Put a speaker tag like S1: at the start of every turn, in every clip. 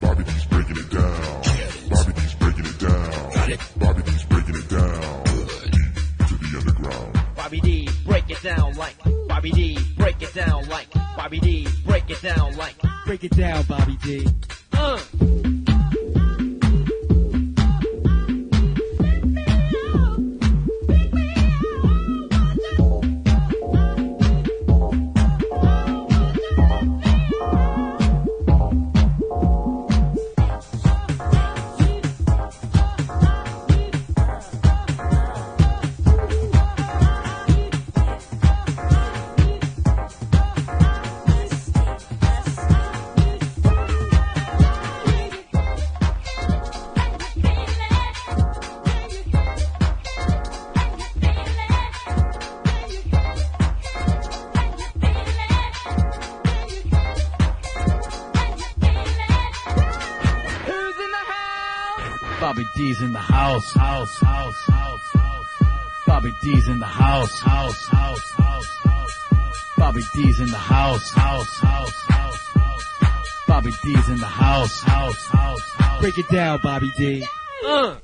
S1: Bobby D's breaking it down. Bobby D's breaking it down. Bobby D's breaking it down. Deep to the underground.
S2: Bobby D, break it down like Bobby D, break it down like Bobby D, break it down like
S3: Break it down, Bobby D. D's in the house, house, house, house, house. Bobby D's in the house, house, house, house, house. Bobby D's in the house, house, house, house, house. Bobby D's in the house, house, house, house. Break it down, Bobby D.
S2: Uh.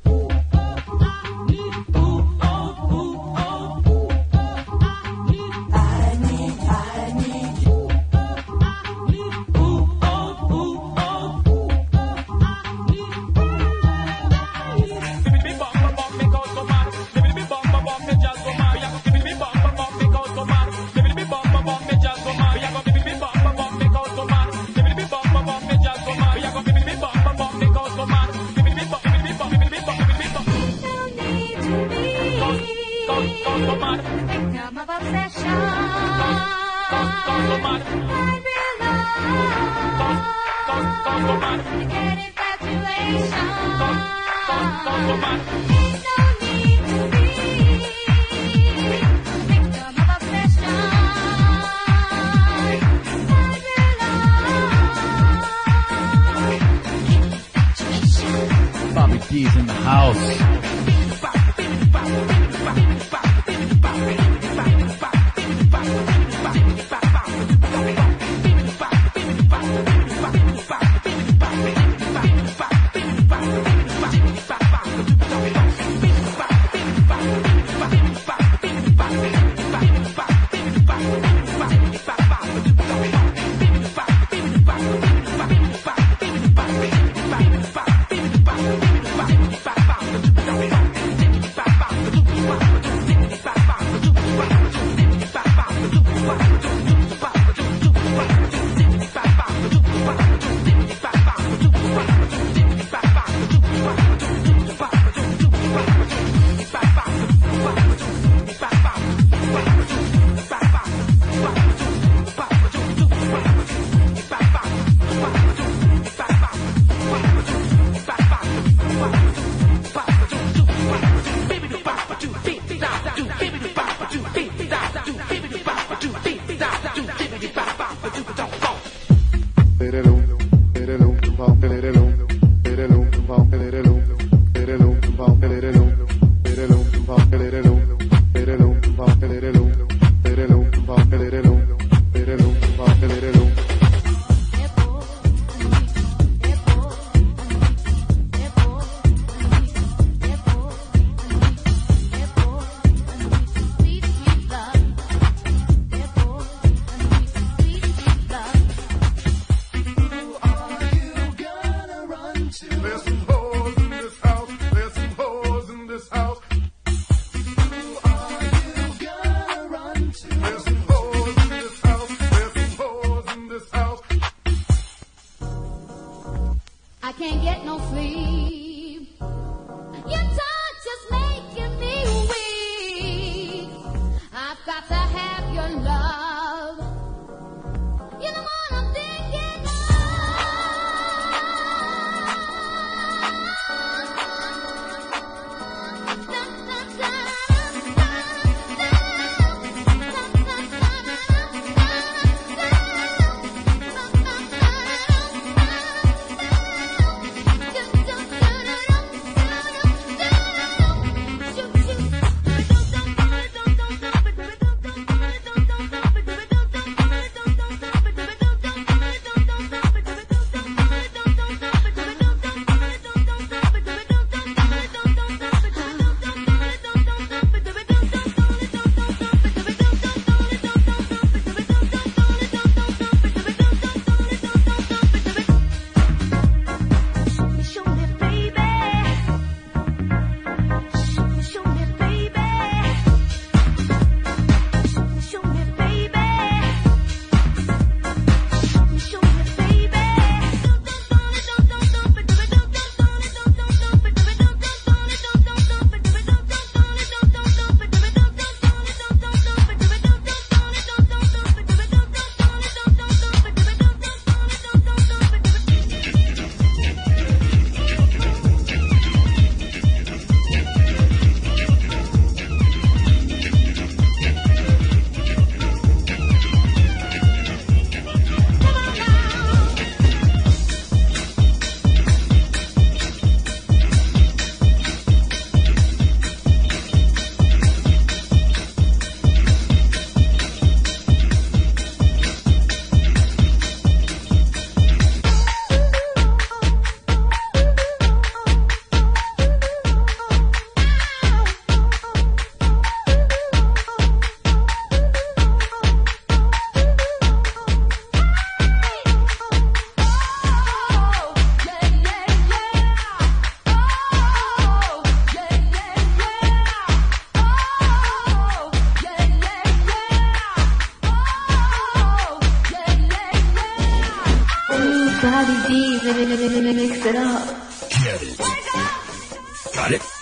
S4: Sweet,
S5: Mix it up.
S6: Get it. Got it.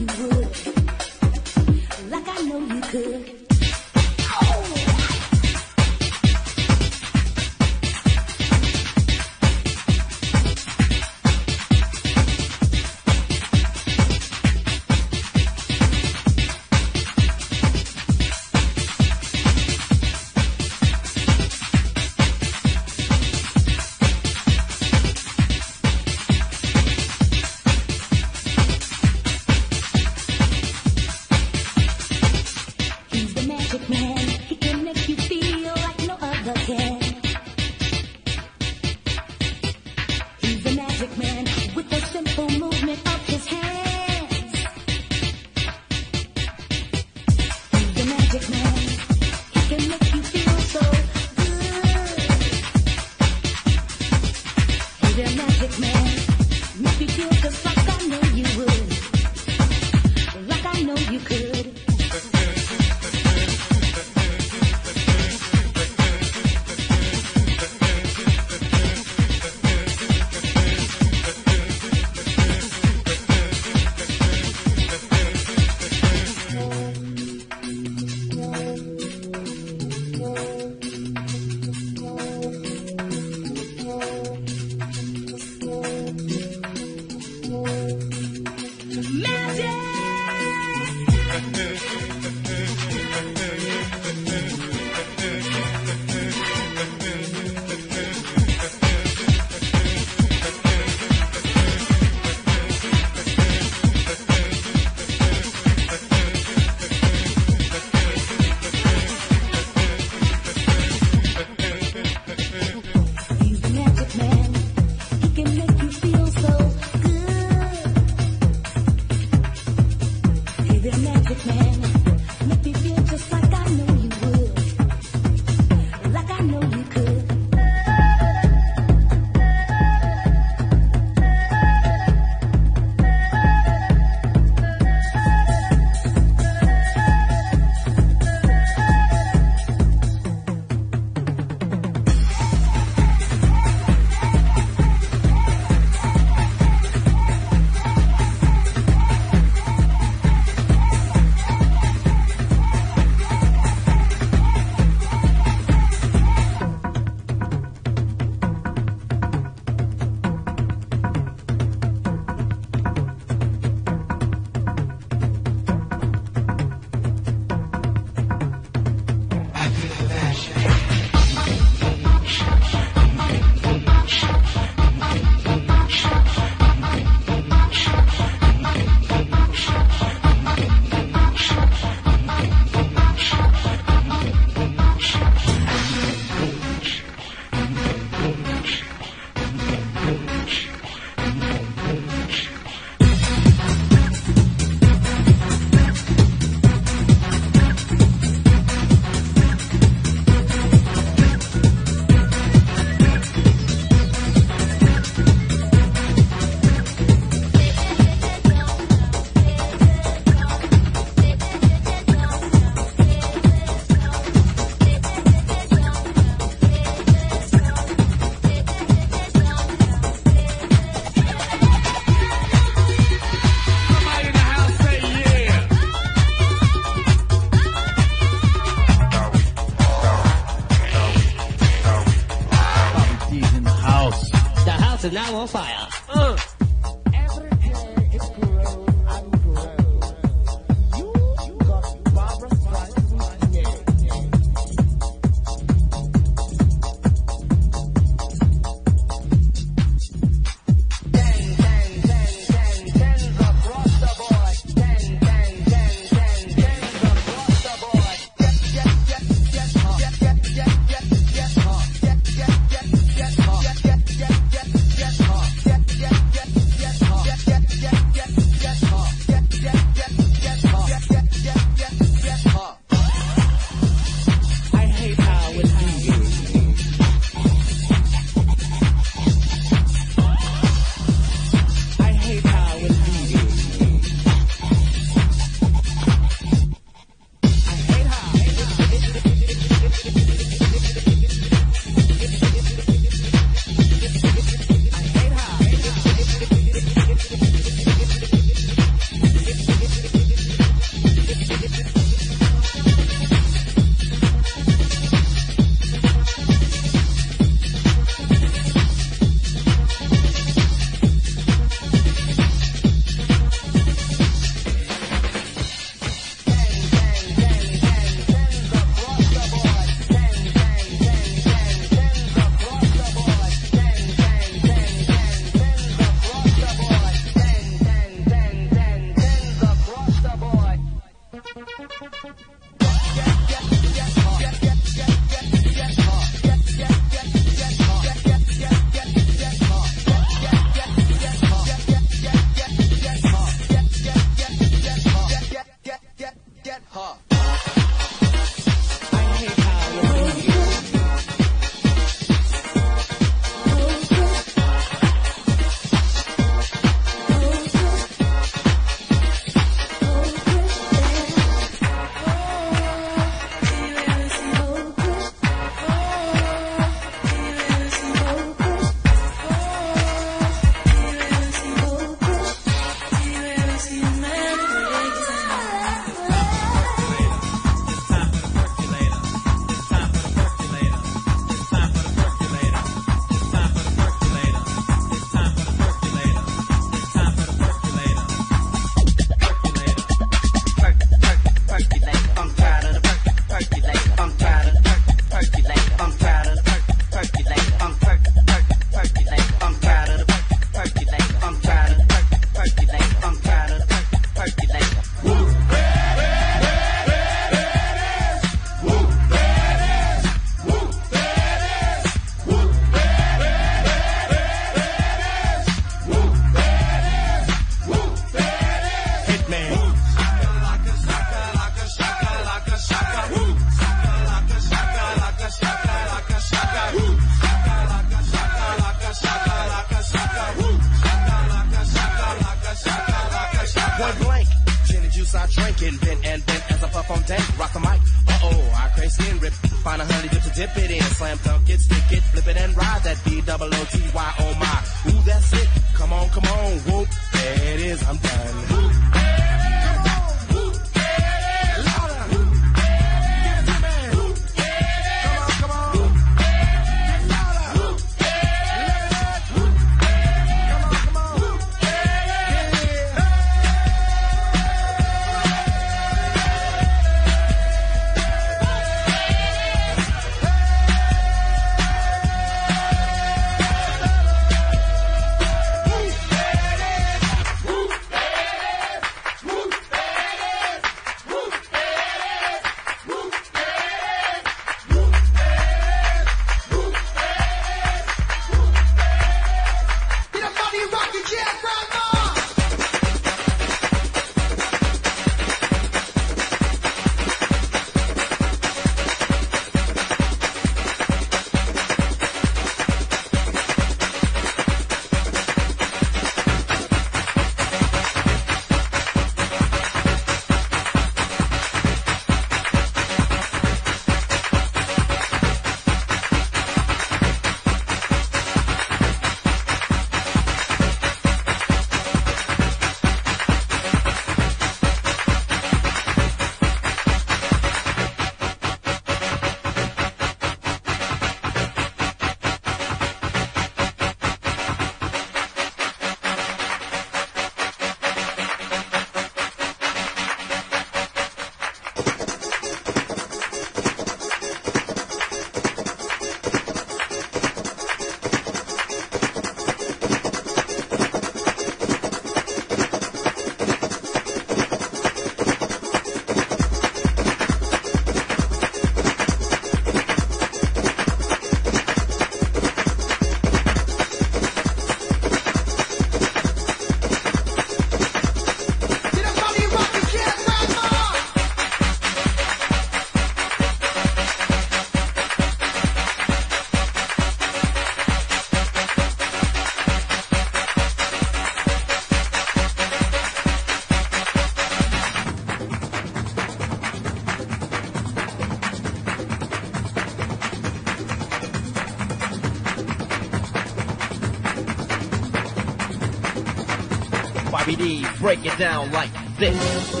S2: Down like this.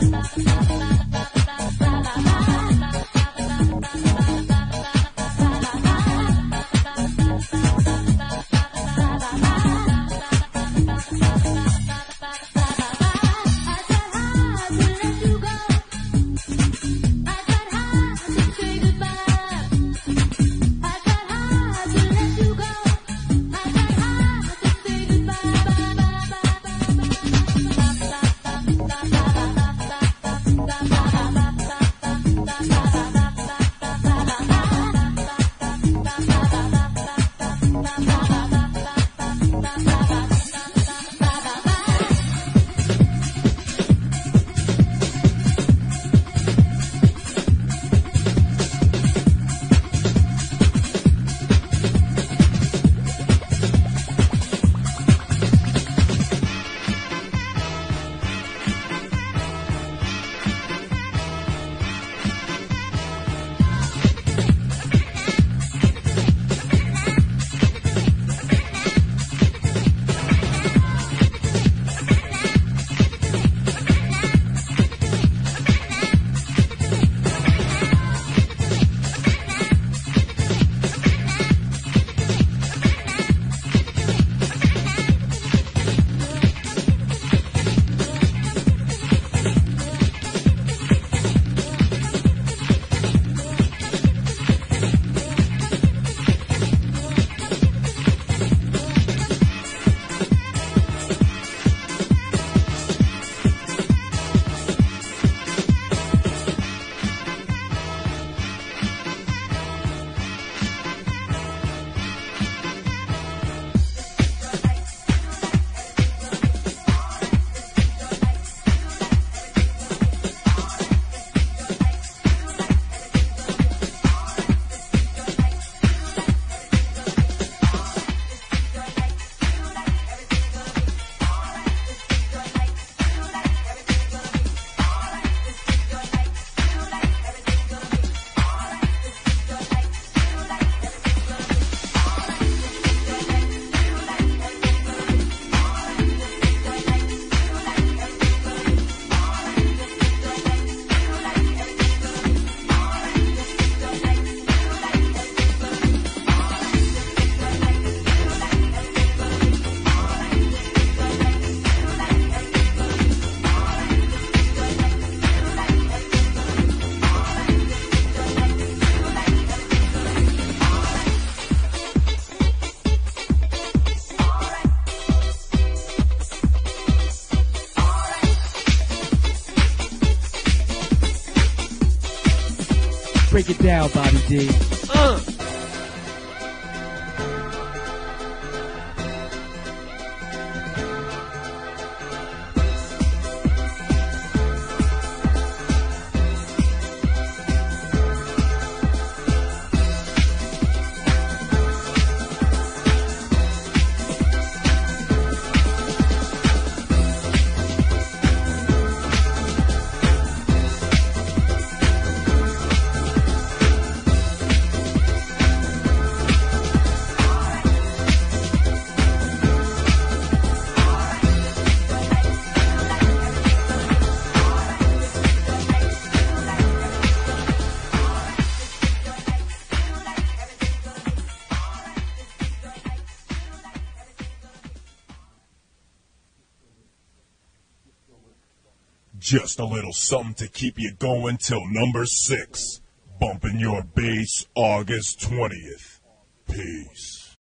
S5: Thank you.
S3: Down,
S1: a little something to keep you going till number six. Bumping your bass August 20th. Peace.